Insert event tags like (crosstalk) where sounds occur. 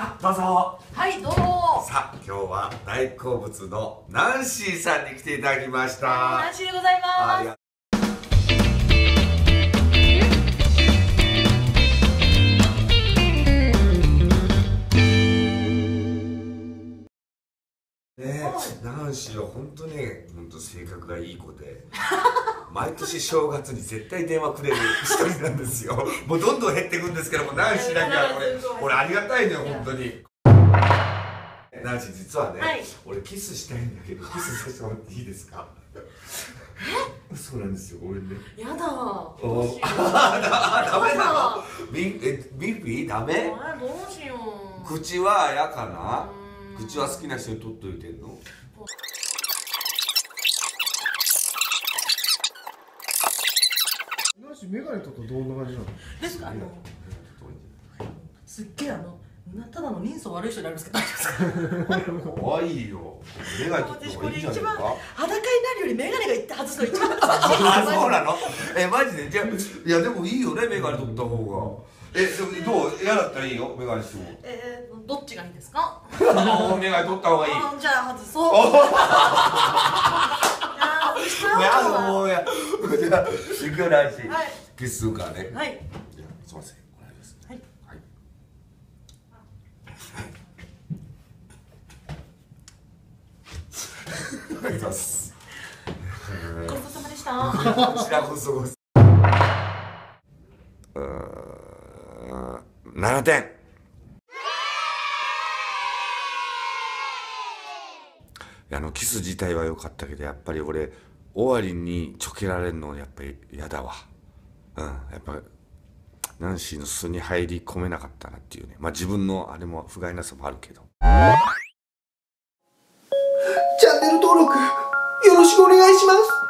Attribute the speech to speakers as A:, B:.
A: あどうぞ。
B: はいどうも。
A: さあ今日は大好物のナンシーさんに来ていただきました。
B: ナンシーでございます。
A: がねナンシーは本当ね本当性格がいい子で (laughs) 毎年正月に絶対電話くれる一人なんですよ。(laughs) もうどんどん減っていくんですけどもナンシーだけはこれ。これありがたいね本当に。ナンシー実はね、
B: はい
A: 俺キスしたいんだけどキスさせてもらっていいですか？え？そうなんですよごめんね。
B: やだ。ど
A: お (laughs) あダメなの
B: や
A: ビンえビンビダメ？
B: どうしよう。
A: 口はやかな？口は好きな人に取っといてんの？
C: なしメガネとどんな感じなの？
B: ですか？あのすっげえあのなただの人相悪い人になりますけど。大丈夫ですか
A: 可愛いよメガネ取った
B: 私
A: 方がいいじゃないか。
B: 裸になるより眼鏡がいって外すの一番
A: あそうなの？えマジで？じゃあいやでもいいよねメガネ取った方が。えでもどう？嫌だったらいいよメガネしても
B: えー、どっちがいいですか？
A: メガネ取った方がいい。
B: じゃあ外そう (laughs)
A: お
B: いやー外しちゃう
A: や
B: わ
A: もうやじゃあ行くよナンシー
B: はい
A: からね。
B: はい。
A: じゃあすいません。お願いします
B: はい。
A: はい。お願いします
B: ごちそうさまでした。
A: こちらこそごうーん7点いやあのキス自体は良かった。けどやっぱり俺終わりにちょけられるのやっぱり嫌だわ。うん。やっぱナンシーの巣に入り込めなかったなっていうね。まあ自分のあれも不甲斐なさもあるけど。
D: チャンネル登録よろしくお願いします。